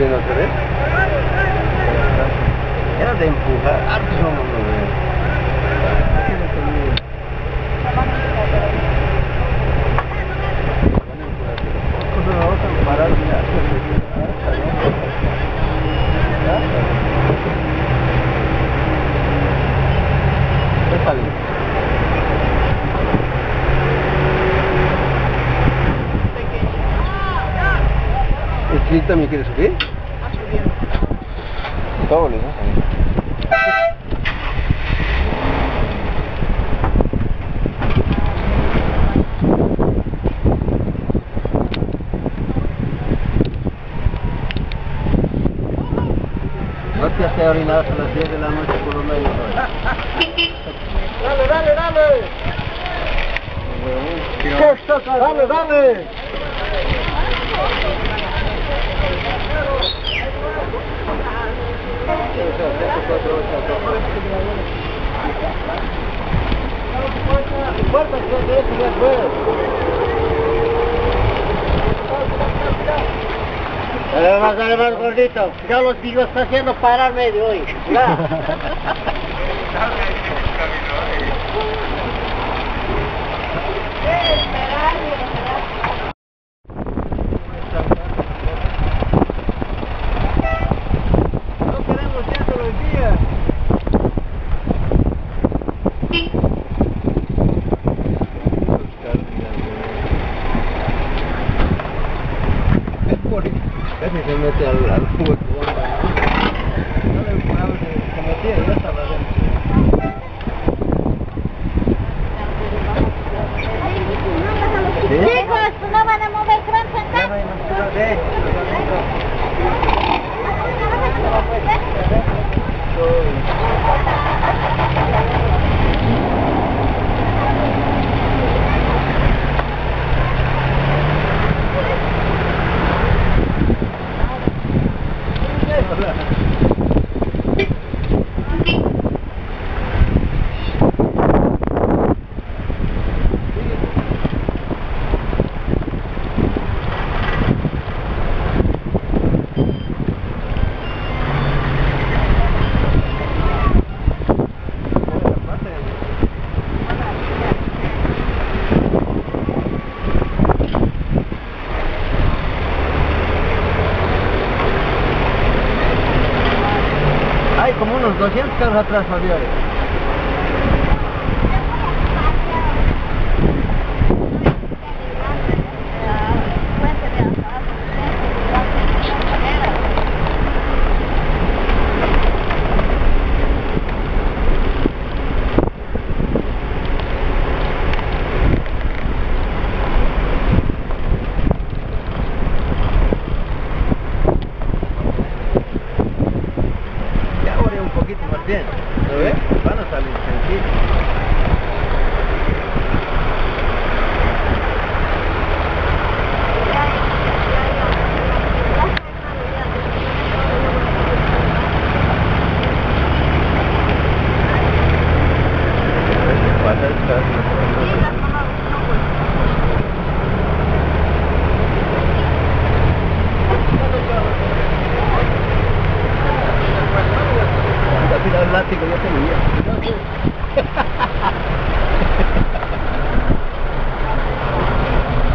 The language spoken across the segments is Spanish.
subindo outra vez? Era de empurrar, abre o ombro no vento. Eu. Cliente también quiere subir? Todo les va a salir. No te hace orinar a las 10 de la noche por lo menos. Dale, dale, dale. Dale, dale. Más, dale más gordito. Ya los digo, está haciendo pararme de hoy. 200 carros atrás, Fabiola. Poquito más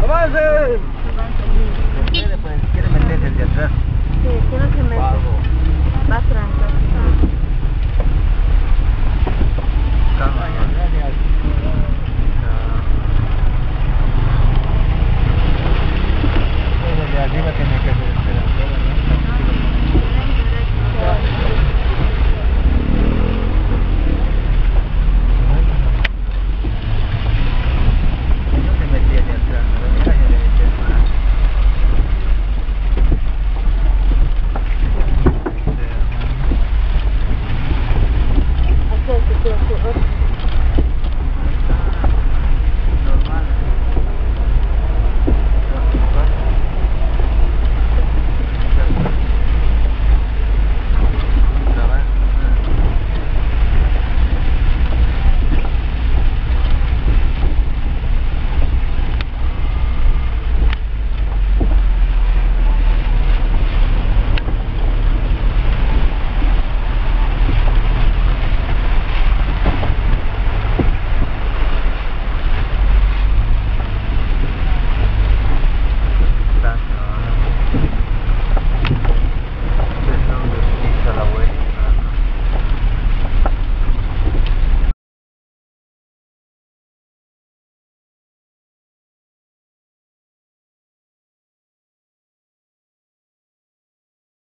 ¡Súbanse! Quiere, pues, quiere meterse el de atrás. Sí, que se mete. Vago. Va tranca.